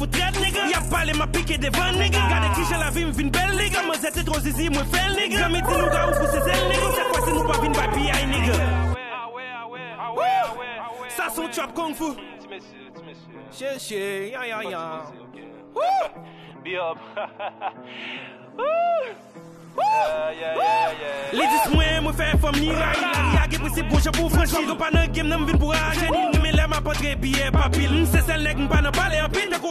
fout traite, nigga. Y'a parlé, m'a piqué des vannes, nigga. Gade qui j'ai la vie, m'vin belle, nigga. Moi, c'était trop zizi, moi, fait, nigga. Jamais dit nous, gars, ou pour ses ailes, nigga. Cette fois, c'est nous pas vin, baby, aïe, nigga. Ça, son trap kung fu. Shit, shit, ya, ya, ya. Be up. Yeah. Ladies mwen, mwen fè fòm ni ray La ri a ge prinsip bouche pou franchi Gon pa nan game nan vin pou raje potre biye papil Mse sel nek mpa nan pale an pil Te ko